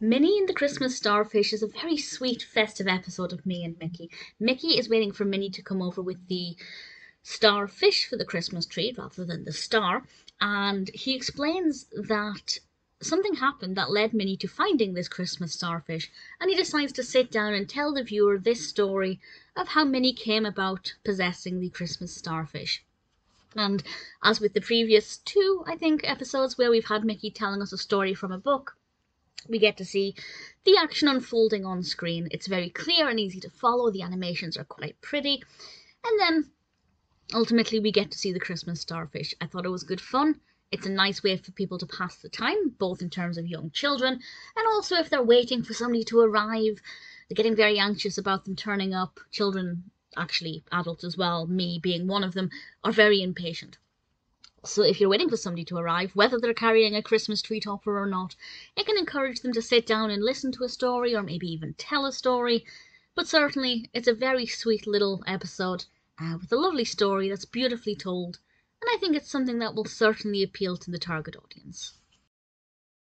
Minnie and the Christmas Starfish is a very sweet, festive episode of Me and Mickey. Mickey is waiting for Minnie to come over with the starfish for the Christmas tree rather than the star, and he explains that something happened that led Minnie to finding this Christmas starfish, and he decides to sit down and tell the viewer this story of how Minnie came about possessing the Christmas starfish. And as with the previous two, I think, episodes where we've had Mickey telling us a story from a book, we get to see the action unfolding on screen. It's very clear and easy to follow. The animations are quite pretty. And then ultimately we get to see the Christmas starfish. I thought it was good fun. It's a nice way for people to pass the time, both in terms of young children and also if they're waiting for somebody to arrive. They're getting very anxious about them turning up. Children, actually adults as well, me being one of them, are very impatient. So if you're waiting for somebody to arrive, whether they're carrying a Christmas tree topper or not, it can encourage them to sit down and listen to a story or maybe even tell a story. But certainly, it's a very sweet little episode uh, with a lovely story that's beautifully told, and I think it's something that will certainly appeal to the target audience.